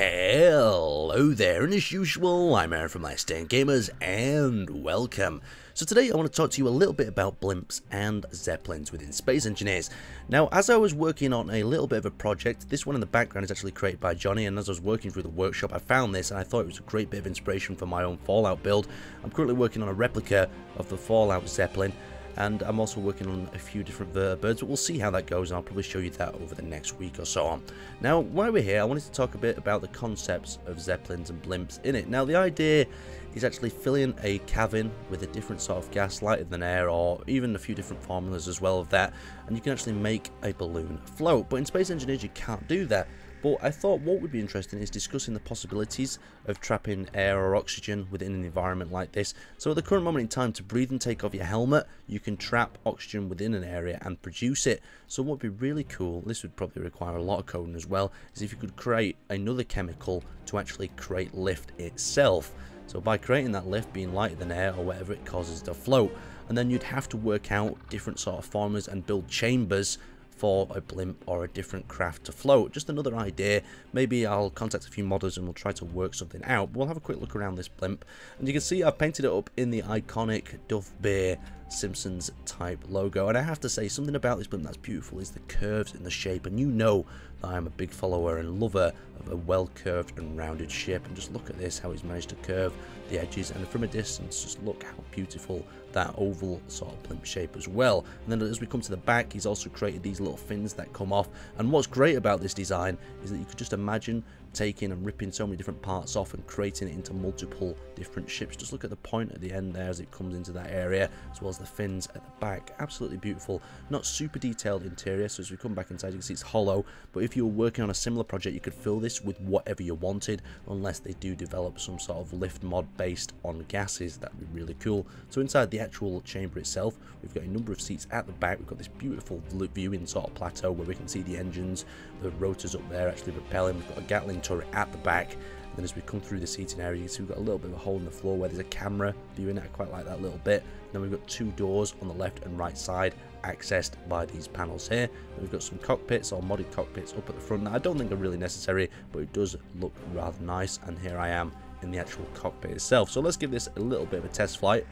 Hello there, and as usual, I'm Aaron from Last Stand Gamers, and welcome. So today I want to talk to you a little bit about blimps and zeppelins within Space Engineers. Now, as I was working on a little bit of a project, this one in the background is actually created by Johnny, and as I was working through the workshop, I found this, and I thought it was a great bit of inspiration for my own Fallout build. I'm currently working on a replica of the Fallout Zeppelin, and I'm also working on a few different vertibirds, but we'll see how that goes, and I'll probably show you that over the next week or so on. Now, while we're here, I wanted to talk a bit about the concepts of zeppelins and blimps in it. Now, the idea is actually filling a cabin with a different sort of gas lighter than air, or even a few different formulas as well of that, and you can actually make a balloon float. But in Space Engineers, you can't do that. But I thought what would be interesting is discussing the possibilities of trapping air or oxygen within an environment like this. So at the current moment in time, to breathe and take off your helmet, you can trap oxygen within an area and produce it. So what would be really cool, this would probably require a lot of coding as well, is if you could create another chemical to actually create lift itself. So by creating that lift being lighter than air or whatever it causes to float, and then you'd have to work out different sort of formulas and build chambers for a blimp or a different craft to float. Just another idea. Maybe I'll contact a few modders and we'll try to work something out. But we'll have a quick look around this blimp. And you can see I've painted it up in the iconic Duff Beer Simpsons type logo. And I have to say, something about this blimp that's beautiful is the curves in the shape. And you know that I'm a big follower and lover of a well curved and rounded ship. And just look at this, how he's managed to curve the edges. And from a distance, just look how beautiful that oval sort of blimp shape as well. And then as we come to the back, he's also created these little fins that come off. And what's great about this design is that you could just imagine taking and ripping so many different parts off and creating it into multiple different ships. Just look at the point at the end there as it comes into that area, as well as the fins at the back. Absolutely beautiful. Not super detailed interior, so as we come back inside, you can see it's hollow. But if you were working on a similar project, you could fill this with whatever you wanted, unless they do develop some sort of lift mod based on gases. That'd be really cool. So inside the actual chamber itself, we've got a number of seats at the back. We've got this beautiful viewing sort of plateau where we can see the engines, the rotors up there actually propelling. We've got a Gatling turret at the back. And then as we come through the seating area, you see we've got a little bit of a hole in the floor where there's a camera viewing it. I quite like that little bit. And then we've got two doors on the left and right side accessed by these panels here. And we've got some cockpits or modded cockpits up at the front. I don't think are really necessary, but it does look rather nice. And here I am in the actual cockpit itself. So let's give this a little bit of a test flight.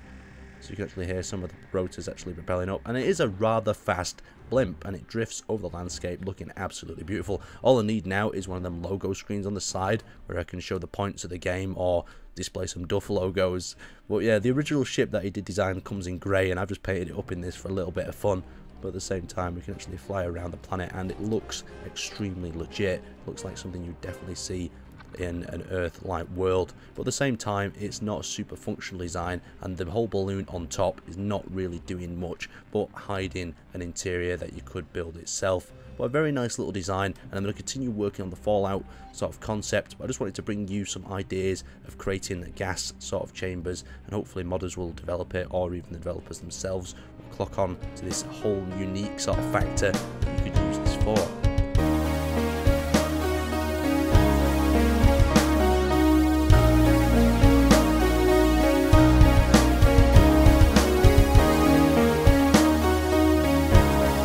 So you can actually hear some of the rotors actually propelling up. And it is a rather fast blimp and it drifts over the landscape looking absolutely beautiful. All I need now is one of them logo screens on the side where I can show the points of the game or display some Duff logos. But yeah, the original ship that he did design comes in grey and I've just painted it up in this for a little bit of fun. But at the same time, we can actually fly around the planet and it looks extremely legit. Looks like something you definitely see in an Earth-like world. But at the same time, it's not a super functional design, and the whole balloon on top is not really doing much, but hiding an interior that you could build itself. But a very nice little design, and I'm going to continue working on the Fallout sort of concept. But I just wanted to bring you some ideas of creating gas sort of chambers, and hopefully modders will develop it, or even the developers themselves will clock on to this whole unique sort of factor that you could use this for.